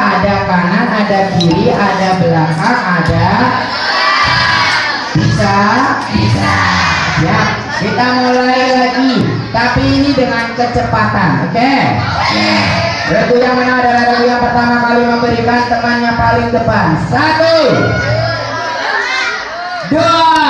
ada kanan ada kiri ada belakang ada bisa bisa. Ya kita mulai lagi. Tapi ini dengan kecepatan oke? Regu yang mana adalah regu yang pertama kali memberikan temannya paling depan. Satu dua.